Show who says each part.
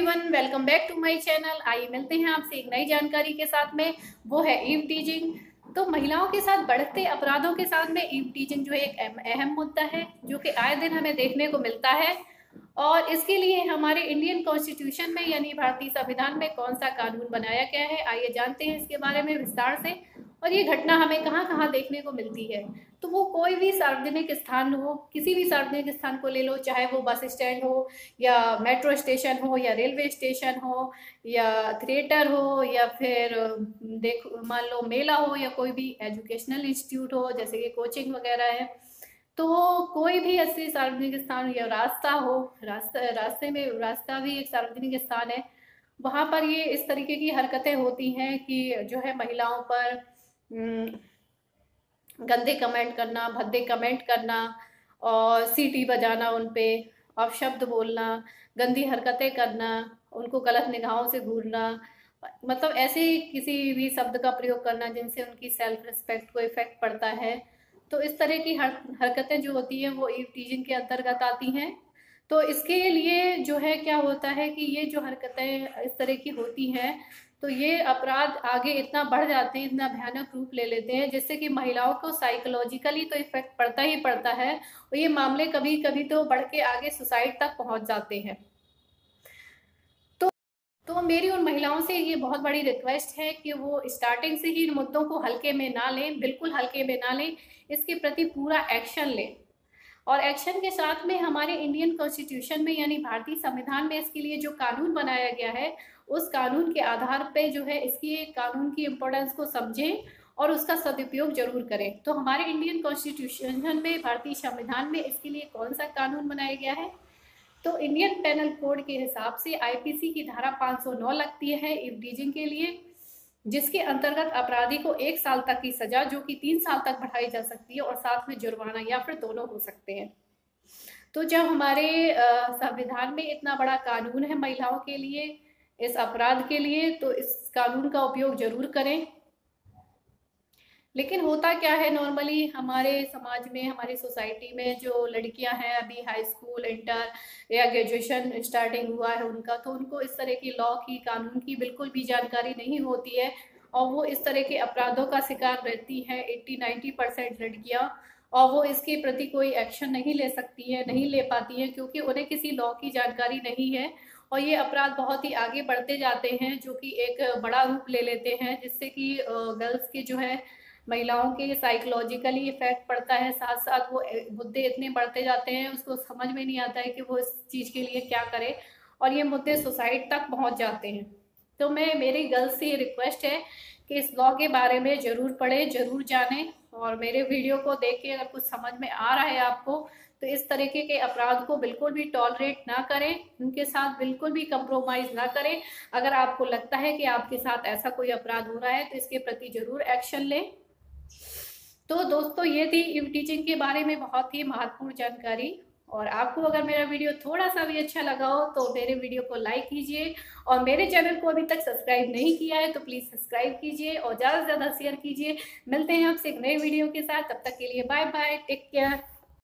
Speaker 1: Everyone welcome back to my channel आइए मिलते हैं आपसे एक नई जानकारी के साथ में। वो है ईव टीजिंग तो महिलाओं के साथ, बढ़ते अपराधों के साथ में ईव टीजिंग जो है एक अहम मुद्दा है, जो कि आए दिन हमें देखने को मिलता है। और इसके लिए हमारे इंडियन कॉन्स्टिट्यूशन में, यानी भारतीय संविधान में कौन सा कानून बनाया गया है, आइए जानते हैं इसके बारे में विस्तार से। और ये घटना हमें कहाँ कहाँ देखने को मिलती है? तो वो कोई भी सार्वजनिक स्थान हो, किसी भी सार्वजनिक स्थान को ले लो, चाहे वो बस स्टैंड हो या मेट्रो स्टेशन हो या रेलवे स्टेशन हो या थिएटर हो या फिर, देख, मान लो मेला हो या कोई भी एजुकेशनल इंस्टीट्यूट हो, जैसे कि कोचिंग वगैरह है तो कोई भी ऐसे सार्वजनिक स्थान या रास्ता हो, रास्ता, रास्ते में, रास्ता भी एक सार्वजनिक स्थान है, वहाँ पर ये इस तरीके की हरकतें होती हैं कि जो है महिलाओं पर गंदे कमेंट करना, भद्दे कमेंट करना और सीटी बजाना उन पर अपशब्द बोलना, गंदी हरकतें करना, उनको गलत निगाहों से घूरना मतलब ऐसे किसी भी शब्द का प्रयोग करना जिनसे उनकी सेल्फ रिस्पेक्ट को इफ़ेक्ट पड़ता है। तो इस तरह की हर, हरकतें जो होती हैं, वो ईव टीजिंग के अंतर्गत आती हैं। तो इसके लिए जो है, क्या होता है कि ये जो हरकतें इस तरह की होती हैं तो ये अपराध आगे इतना बढ़ जाते हैं, इतना भयानक रूप ले लेते हैं, जिससे कि महिलाओं को साइकोलॉजिकली तो इफ़ेक्ट पड़ता ही पड़ता है और ये मामले कभी कभी तो बढ़ के आगे सुसाइड तक पहुँच जाते हैं। तो तो मेरी उन महिलाओं से ये बहुत बड़ी रिक्वेस्ट है कि वो स्टार्टिंग से ही इन मुद्दों को हल्के में ना लें, बिल्कुल हल्के में ना लें, इसके प्रति पूरा एक्शन लें। और एक्शन के साथ में हमारे इंडियन कॉन्स्टिट्यूशन में, यानी भारतीय संविधान में इसके लिए जो कानून बनाया गया है, उस कानून के आधार पे जो है इसकी कानून की इम्पोर्टेंस को समझें और उसका सदुपयोग ज़रूर करें। तो हमारे इंडियन कॉन्स्टिट्यूशन में, भारतीय संविधान में इसके लिए कौन सा कानून बनाया गया है? तो इंडियन पेनल कोड के हिसाब से आईपीसी की धारा 509 लगती है इवडीजिंग के लिए। जिसके अंतर्गत अपराधी को एक साल तक की सजा, जो कि तीन साल तक बढ़ाई जा सकती है और साथ में जुर्माना या फिर दोनों हो सकते हैं। तो जब हमारे संविधान में इतना बड़ा कानून है महिलाओं के लिए, इस अपराध के लिए तो इस कानून का उपयोग ज़रूर करें। लेकिन होता क्या है नॉर्मली हमारे समाज में, हमारी सोसाइटी में जो लड़कियाँ हैं, अभी हाई स्कूल इंटर या ग्रेजुएशन स्टार्टिंग हुआ है उनका तो उनको इस तरह की लॉ की, कानून की बिल्कुल भी जानकारी नहीं होती है और वो इस तरह के अपराधों का शिकार रहती हैं एट्टी नाइन्टी परसेंट लड़कियाँ और वो इसके प्रति कोई एक्शन नहीं ले सकती है, नहीं ले पाती हैं क्योंकि उन्हें किसी लॉ की जानकारी नहीं है और ये अपराध बहुत ही आगे बढ़ते जाते हैं, जो कि एक बड़ा रूप ले लेते हैं, जिससे कि गर्ल्स के जो है महिलाओं के साइकोलॉजिकली इफ़ेक्ट पड़ता है साथ साथ वो मुद्दे इतने बढ़ते जाते हैं, उसको समझ में नहीं आता है कि वो इस चीज़ के लिए क्या करे और ये मुद्दे सुसाइड तक पहुँच जाते हैं। तो मैं, मेरी गर्ल्स से ये रिक्वेस्ट है कि इस लॉ के बारे में ज़रूर पढ़ें, ज़रूर जानें और मेरे वीडियो को देख के अगर कुछ समझ में आ रहा है आपको तो इस तरीके के अपराध को बिल्कुल भी टॉलरेट ना करें, उनके साथ बिल्कुल भी कंप्रोमाइज़ ना करें। अगर आपको लगता है कि आपके साथ ऐसा कोई अपराध हो रहा है तो इसके प्रति ज़रूर एक्शन लें। तो दोस्तों, ये थी इव टीचिंग के बारे में बहुत ही महत्वपूर्ण जानकारी। और आपको अगर मेरा वीडियो थोड़ा सा भी अच्छा लगा हो तो मेरे वीडियो को लाइक कीजिए। और मेरे चैनल को अभी तक सब्सक्राइब नहीं किया है तो प्लीज़ सब्सक्राइब कीजिए और ज़्यादा से ज़्यादा शेयर कीजिए। मिलते हैं आपसे एक नए वीडियो के साथ। तब तक के लिए बाय बाय टेक केयर।